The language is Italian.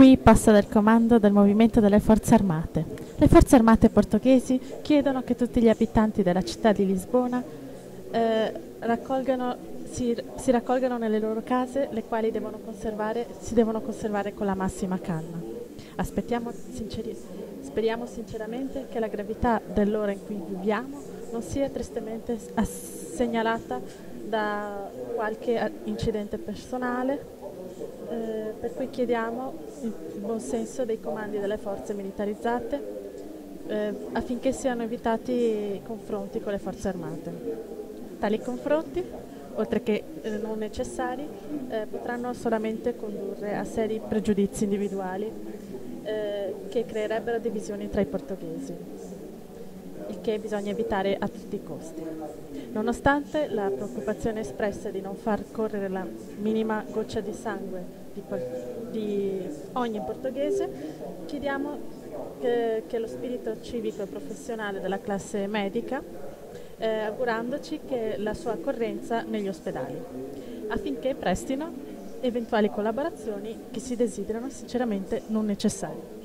qui passa del comando del movimento delle forze armate. Le forze armate portoghesi chiedono che tutti gli abitanti della città di Lisbona eh, raccolgano, si, si, raccolgano nelle loro case, le quali devono si devono conservare con la massima calma. Sinceri, speriamo sinceramente che la gravità dell'ora in cui viviamo non sia tristemente segnalata da qualche incidente personale eh, per cui chiediamo il buon senso dei comandi delle forze militarizzate eh, affinché siano evitati confronti con le forze armate. Tali confronti, oltre che eh, non necessari, eh, potranno solamente condurre a seri pregiudizi individuali eh, che creerebbero divisioni tra i portoghesi il che bisogna evitare a tutti i costi. Nonostante la preoccupazione espressa di non far correre la minima goccia di sangue di, di ogni portoghese, chiediamo che, che, lo spirito civico e professionale della classe medica, eh, augurandoci che la sua accorrenza negli ospedali, affinché prestino eventuali collaborazioni che si desiderano sinceramente non necessarie.